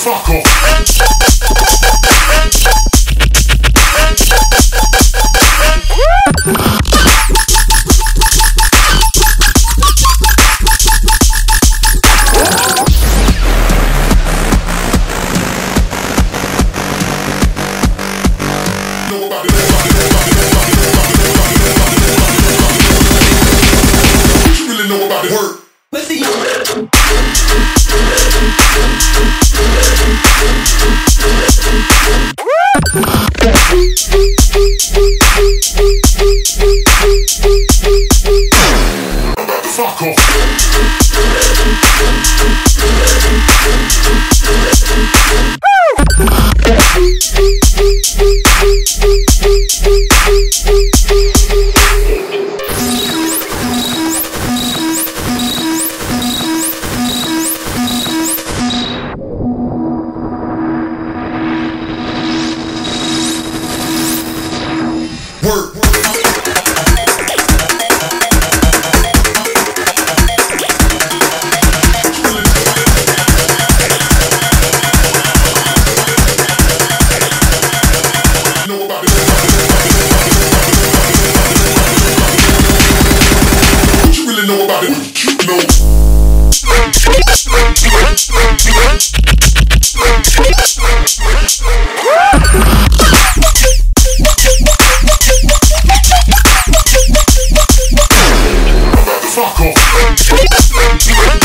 Fuck off. Fuck off. know about it? What know? Fuck off.